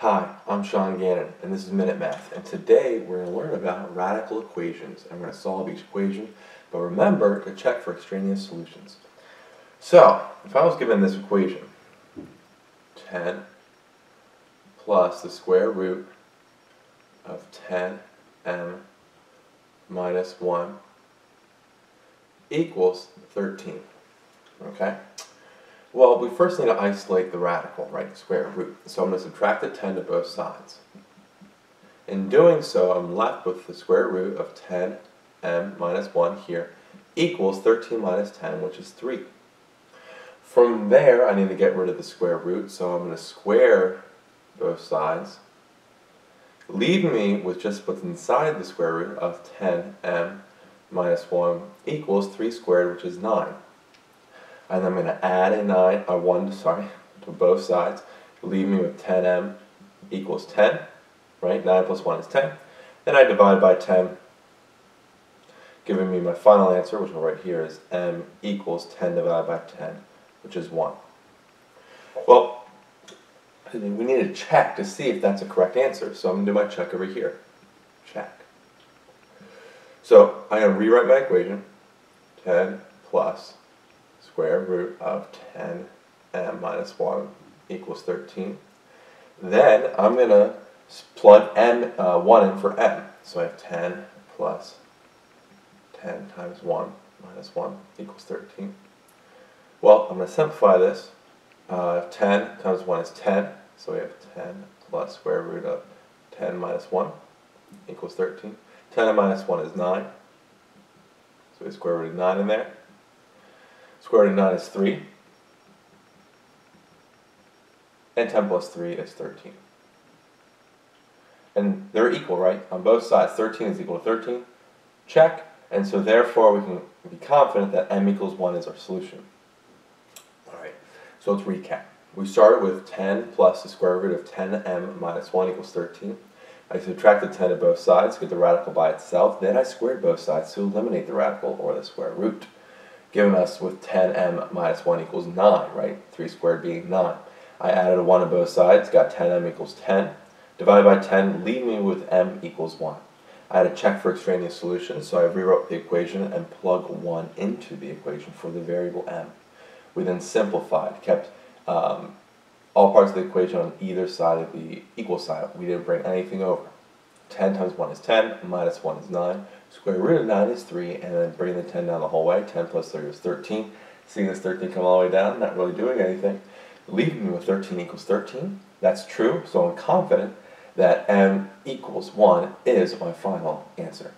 Hi, I'm Sean Gannon, and this is Minute Math, and today we're going to learn about radical equations. I'm going to solve each equation, but remember to check for extraneous solutions. So, if I was given this equation, 10 plus the square root of 10m minus 1 equals 13, okay? Well, we first need to isolate the radical, right, the square root. So I'm going to subtract the 10 to both sides. In doing so, I'm left with the square root of 10m minus 1 here equals 13 minus 10, which is 3. From there, I need to get rid of the square root, so I'm going to square both sides, leaving me with just what's inside the square root of 10m minus 1 equals 3 squared, which is 9 and I'm going to add a 9, a 1, sorry, to both sides, leave me with 10m equals 10, right? 9 plus 1 is 10. Then I divide by 10, giving me my final answer, which I'll write here, is m equals 10 divided by 10, which is 1. Well, we need to check to see if that's a correct answer, so I'm going to do my check over here. Check. So I'm going to rewrite my equation, 10 plus square root of 10m minus 1 equals 13. Then I'm going to plug m, uh, 1 in for m. So I have 10 plus 10 times 1 minus 1 equals 13. Well, I'm going to simplify this. Uh, 10 times 1 is 10, so we have 10 plus square root of 10 minus 1 equals 13. 10 minus 1 is 9, so we square root of 9 in there. Square root of 9 is 3. And 10 plus 3 is 13. And they're equal, right? On both sides, 13 is equal to 13. Check. And so therefore we can be confident that m equals 1 is our solution. Alright, so let's recap. We started with 10 plus the square root of 10m minus 1 equals 13. I subtracted 10 to both sides get the radical by itself. Then I squared both sides to eliminate the radical or the square root given us with 10m minus 1 equals 9, right? 3 squared being 9. I added a 1 on both sides, got 10m equals 10. Divided by 10, leave me with m equals 1. I had to check for extraneous solutions, so I rewrote the equation and plugged 1 into the equation for the variable m. We then simplified, kept um, all parts of the equation on either side of the equal sign. We didn't bring anything over. 10 times 1 is 10, minus 1 is 9. Square root of 9 is 3, and then bring the 10 down the whole way. 10 plus 3 is 13. Seeing this 13 come all the way down, not really doing anything. Leaving me with 13 equals 13. That's true, so I'm confident that m equals 1 is my final answer.